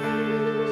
Música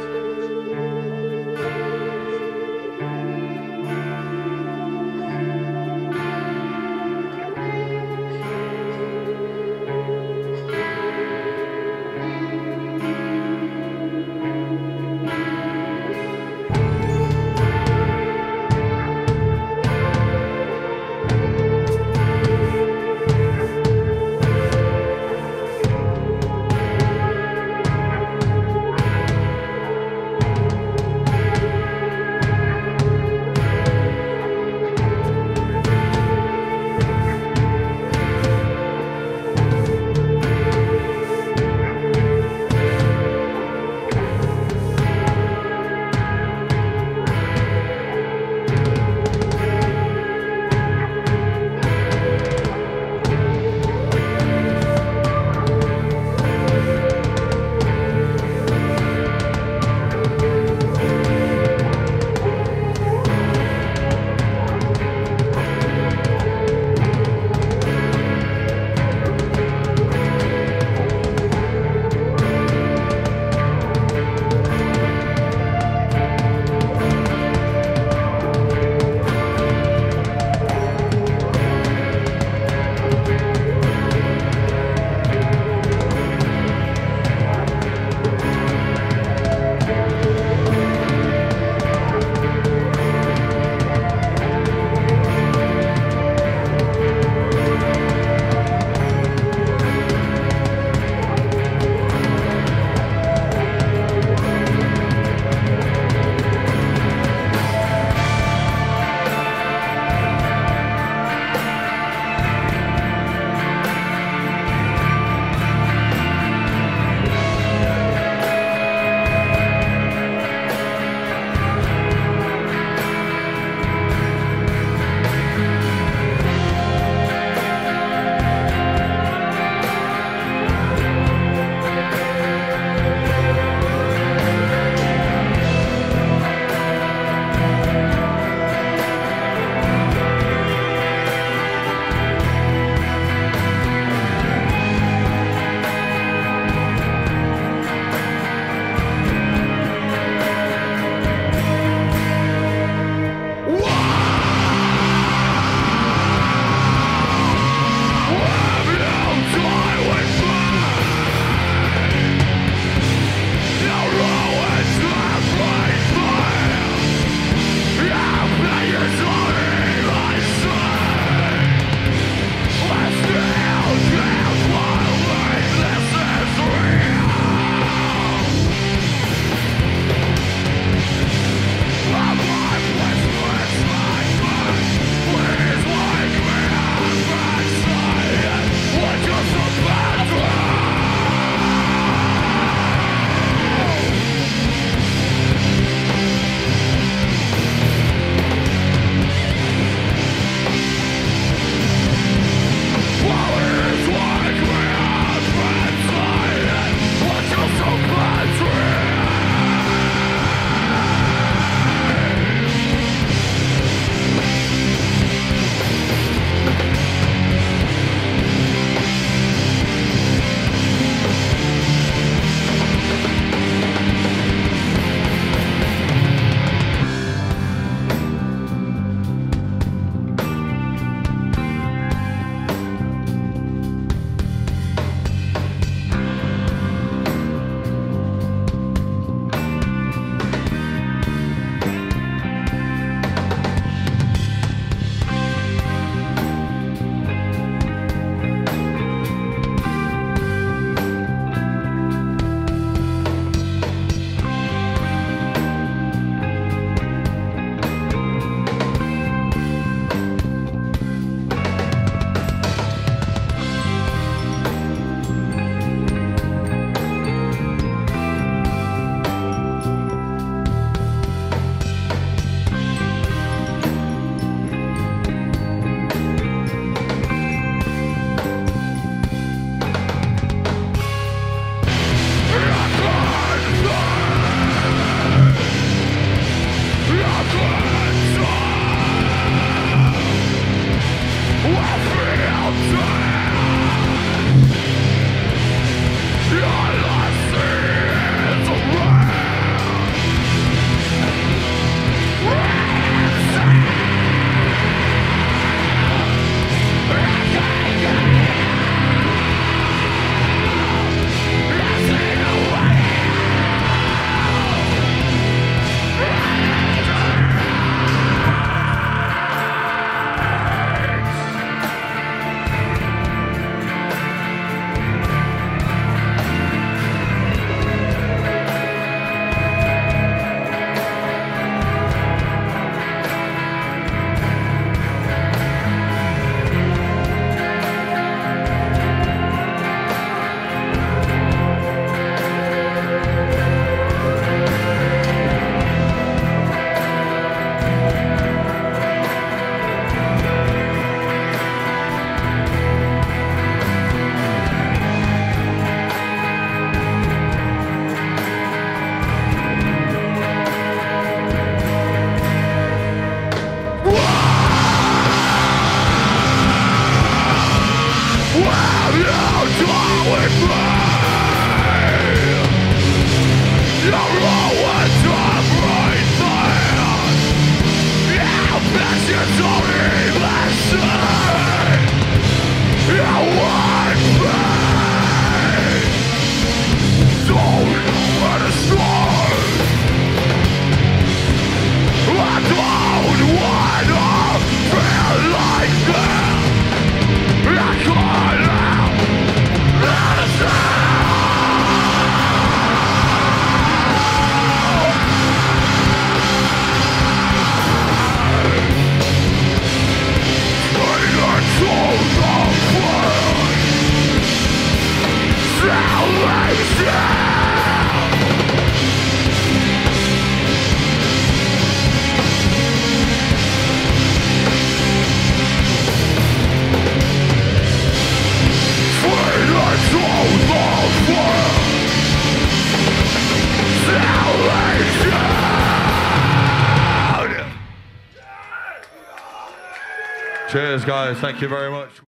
Wow. Cheers, guys. Thank you very much.